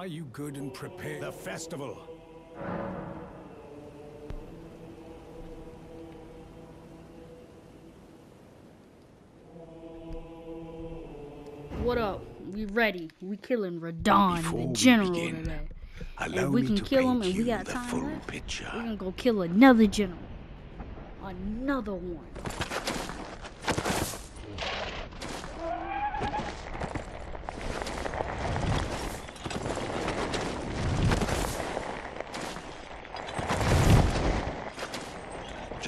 Are you good and prepared? The festival. What up? We ready. We killing Radahn, the general begin, today. Allow If we me can to kill him and we got the time full left, picture. We're gonna go kill another general. Another one.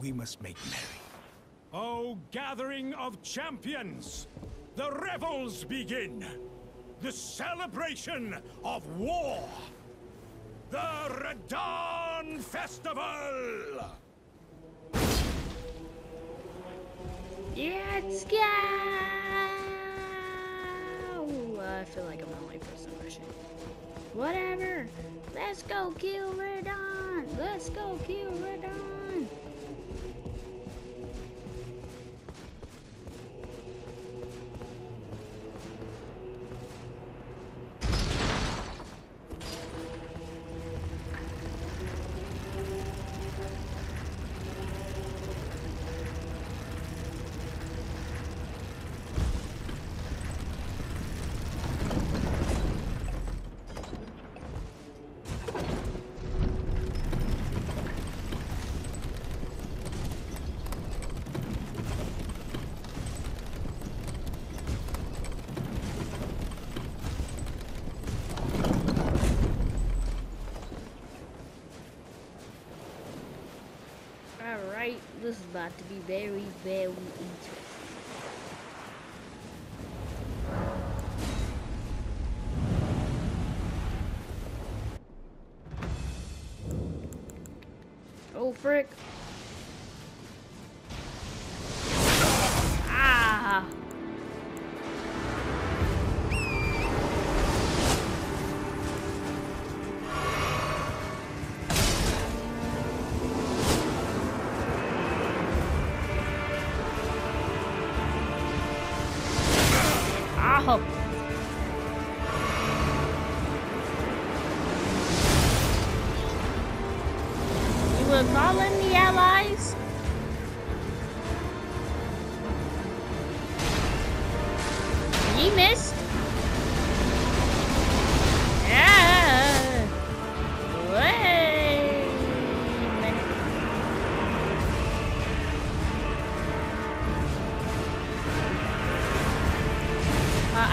We must make merry. O gathering of champions! The revels begin! The celebration of war! The Radahn Festival! Let's go! I feel like I'm on my first impression. Whatever. Let's go kill Radahn. Let's go kill Radahn. Is about to be very, very interesting. Oh, frick.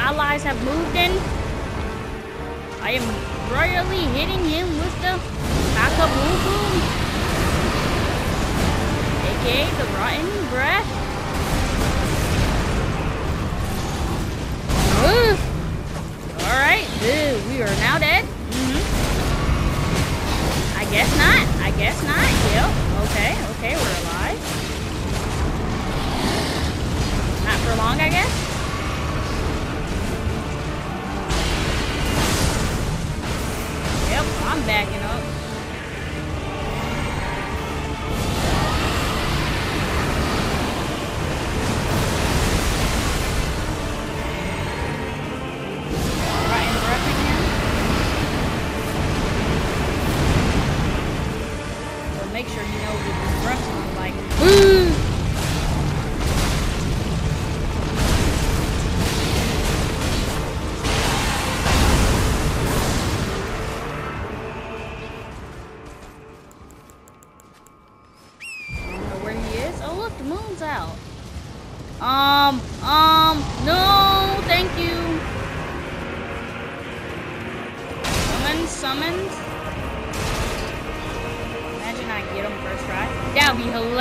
Allies have moved in. I am royally hitting him with the Boom Boom, aka the Rotten Breath. Oof. All right, we are now dead. hmm I guess not. I guess not. Yep. Okay. Okay, we're alive. Not for long, I guess. I'm backing up.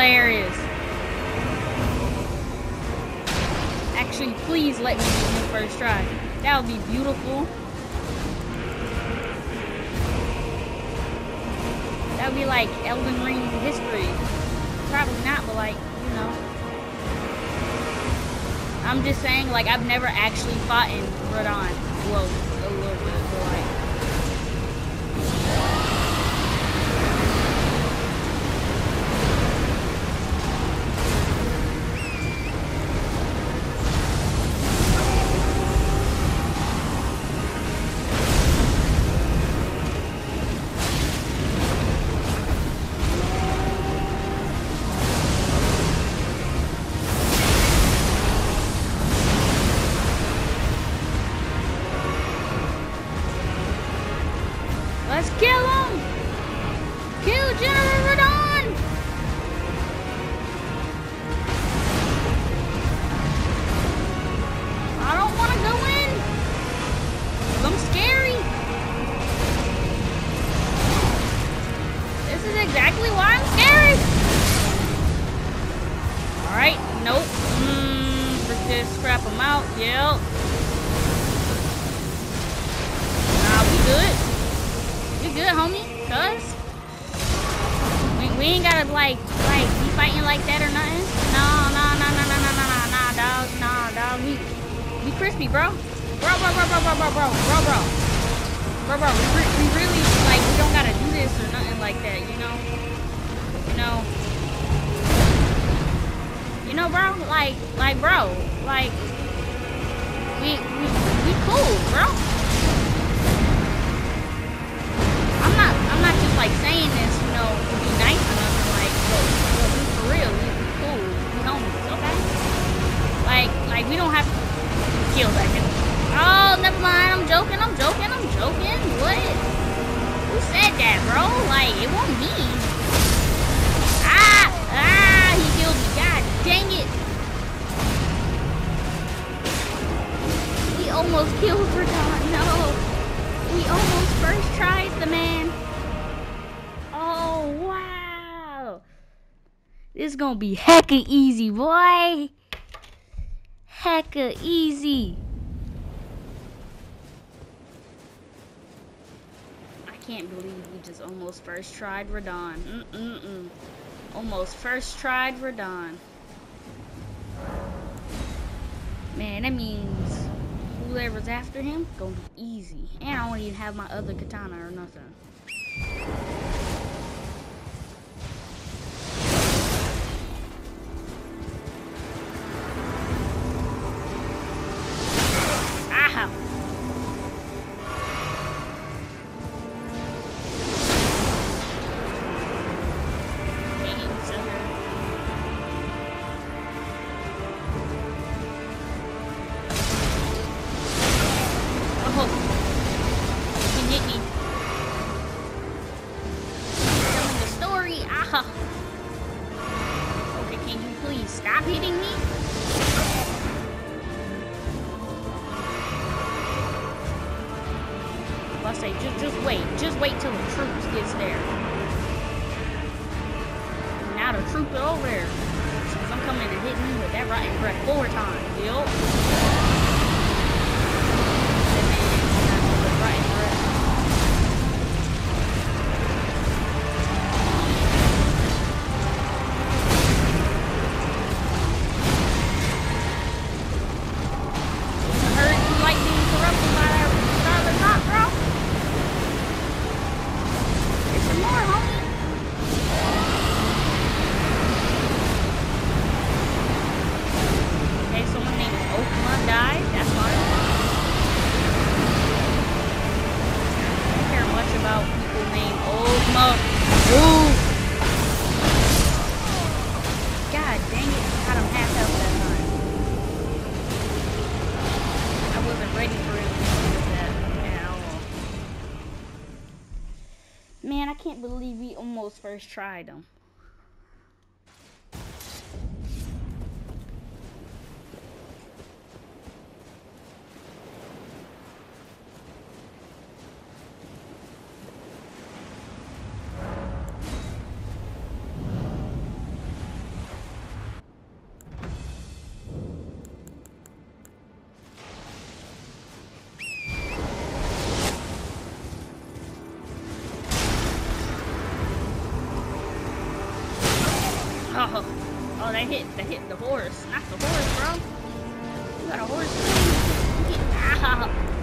Hilarious. Actually, please let me get him first try. That would be beautiful. That would be like Elden Ring history. Probably not, but like, you know. I'm just saying, like, I've never actually fought in Radahn. Well, We, ain't gotta like like be fighting like that or nothing. No, no, no, no, no, no, no, no, nah, dog, nah, dog. We we crispy, bro. Bro, bro, bro, bro, bro, bro, bro, bro, bro. Bro, bro, we, re we really like we don't gotta do this or nothing like that, you know? You know? You know, bro? Like, like, bro, like, we, we, we cool, bro. Like saying this, you know, to be nice or nothing like but, but we for real, we, cool, we homies, okay? Like like we don't have to kill that guy. Oh, never mind, I'm joking, I'm joking, I'm joking. What? Who said that, bro? Like, it wasn't me. Gonna be hecka easy, boy. Hecka easy. I can't believe we just almost first tried Radahn. Mm-mm-mm. Almost first tried Radahn. Man, that means whoever's after him gonna be easy. And I don't even have my other katana or nothing. Troops gets there. Now the troops are over there. Cause I'm coming and hitting you with that rotten breath four times, yo. First tried him. Oh, oh, they hit, they hit the horse, not the horse, bro. You got a horse. Too.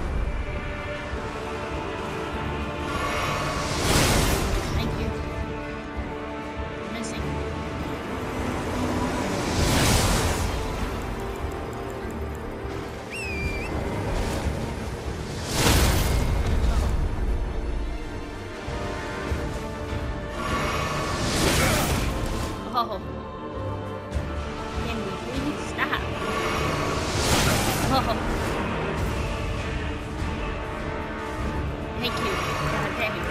Thank you. God damn it.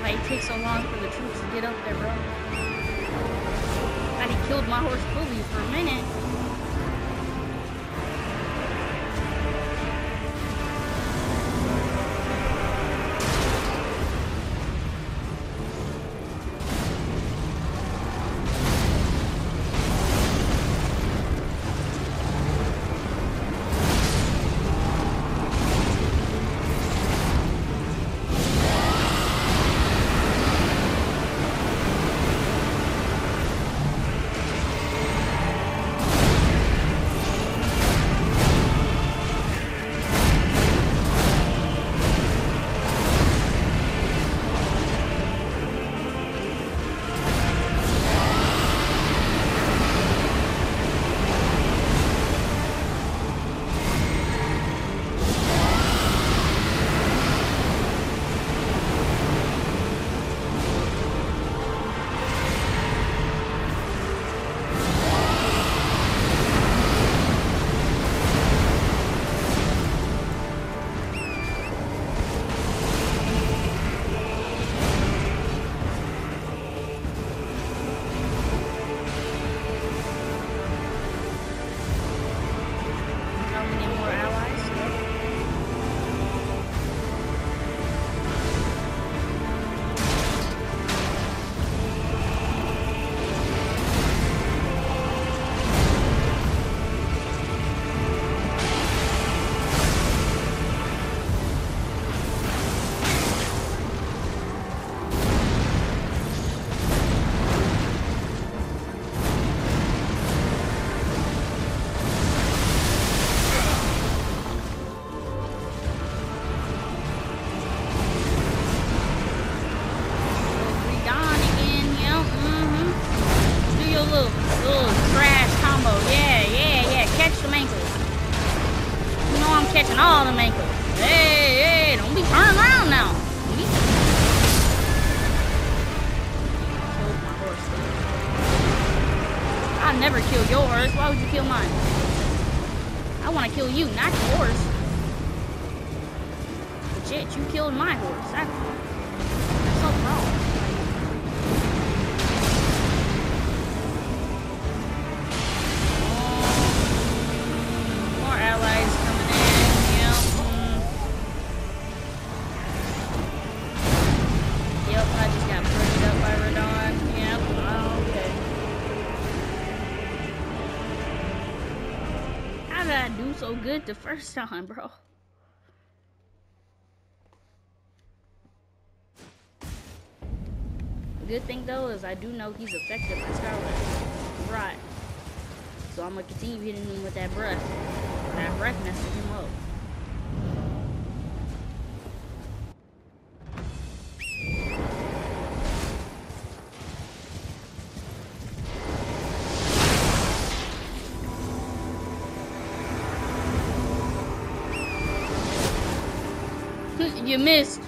Why it takes so long for the troops to get up there, bro? Thought he killed my horse fully for a minute. Catching all them ankles. Hey, hey, don't be turning around now. I'll never kill your horse. Why would you kill mine? I want to kill you, not your horse. Yet, you killed my horse. That, good the first time, bro? Good thing though is I do know he's affected by Scarlet. Right. So I'm gonna continue hitting him with that breath. That breath messes him up. You missed.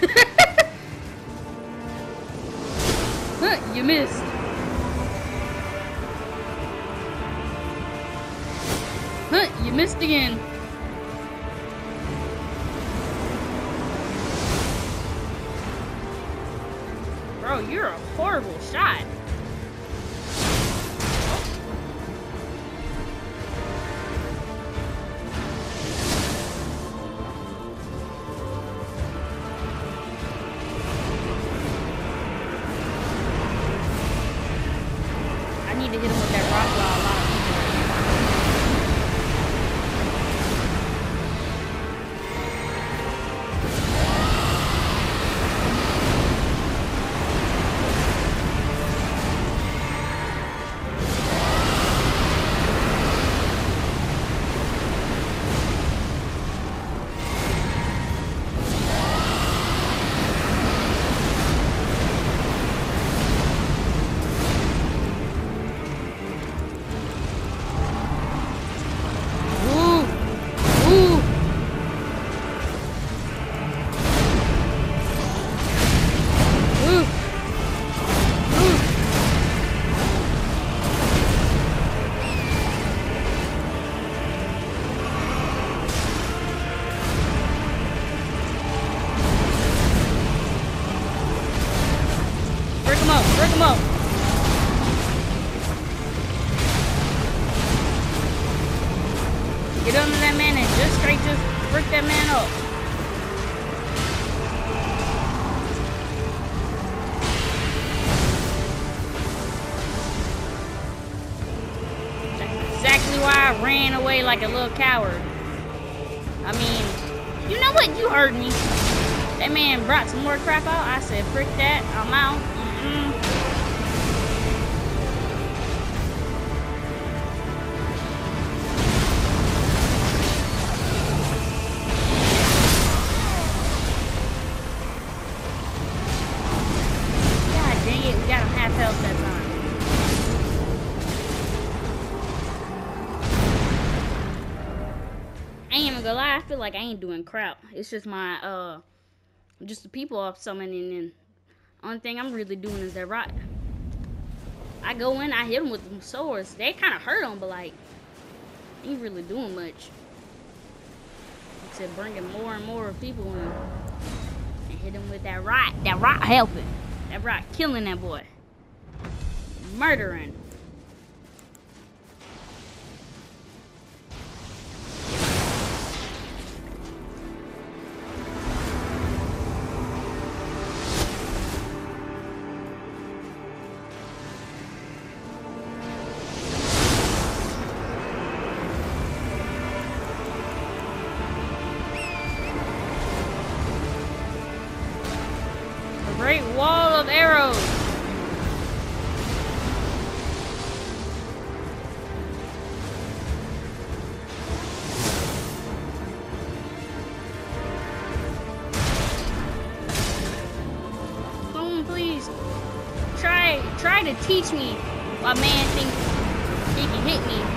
Huh, you missed. Huh, you missed again. Bro, you're a horrible shot. Just straight, just frick that man up. Exactly why I ran away like a little coward. I mean, you know what? You heard me. That man brought some more crap out. I said, frick that. I'm out. Gonna lie, I feel like I ain't doing crap. It's just my, uh, just the people I'm summoning and only thing I'm really doing is that rock. I go in, I hit them with them swords. They kind of hurt them, but like, ain't really doing much. Except bringing more and more people in and hit them with that rock. That rock helping. That rock killing that boy. Murdering. Teach me why man thinks he can hit me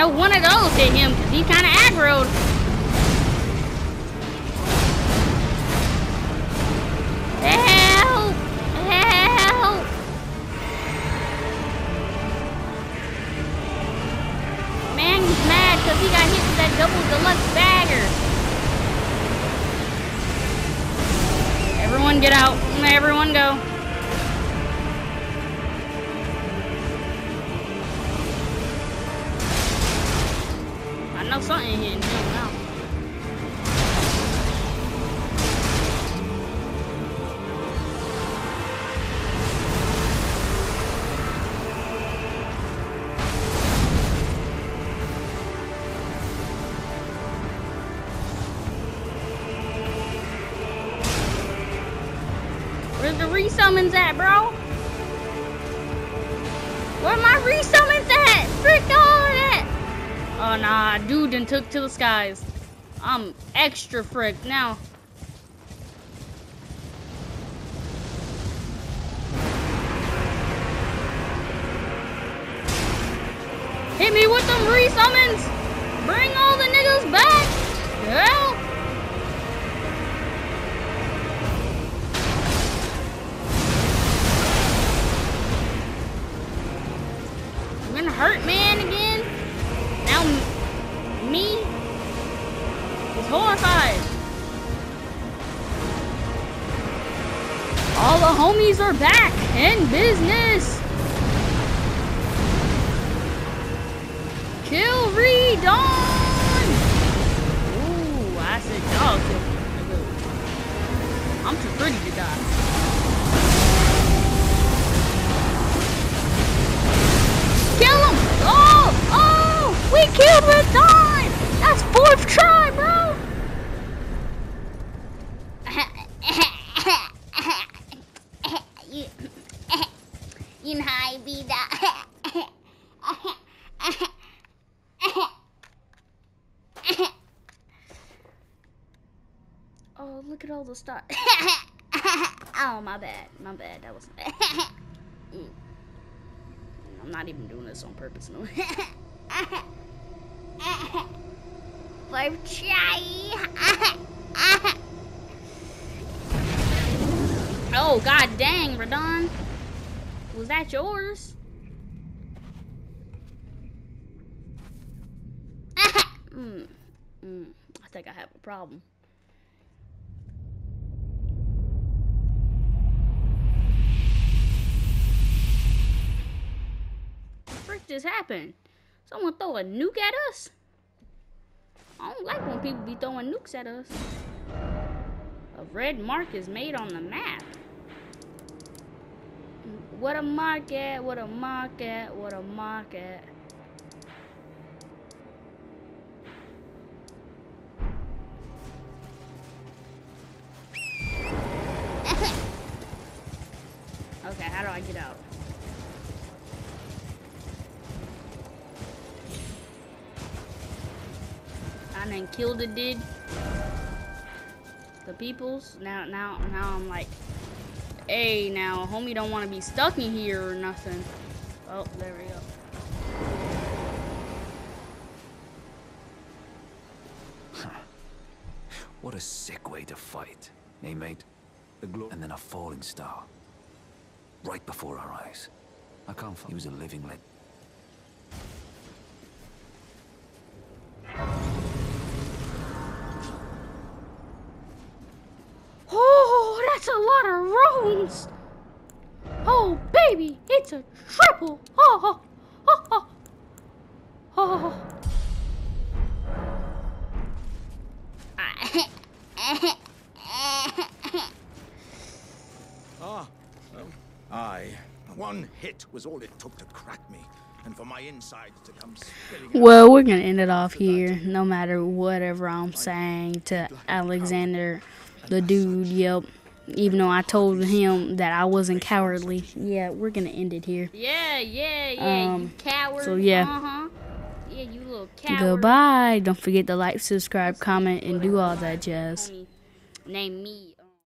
Know one of those hit him because he kind of aggroed. Know something him now. Where's the resummons at, dude done took to the skies. I'm extra frick now. Hit me with them resummons. Bring all the niggas back. Help. Are back in business. at all the stars. oh, my bad. My bad. That was. Mm. I'm not even doing this on purpose. No. Five try. oh god dang, Radahn. Was that yours? mm. Mm. I think I have a problem. What just happened? Someone throw a nuke at us? I don't like when people be throwing nukes at us. A red mark is made on the map. What a mark at, what a mark at, what a mark at. okay, how do I get out? Done killed it, did the peoples. Now, now, now I'm like, hey, now, homie don't want to be stuck in here or nothing. Oh, there we go. What a sick way to fight, eh, mate? The and then a falling star. Right before our eyes. I can't find. He was a living legend. Of. Oh, baby, it's a triple. Oh, oh, oh, oh. ah, um, aye. One hit was all it took to crack me, and for my insides to come spilling Well, we're gonna end it off here, no matter whatever I'm saying to Alexander, the dude. Yep even though I told him that I wasn't cowardly. Yeah, we're gonna end it here. Yeah, yeah, yeah, um, coward. So yeah. Uh-huh. Yeah, you little coward. Goodbye. Don't forget to like, subscribe, comment, and do all that jazz. Name me.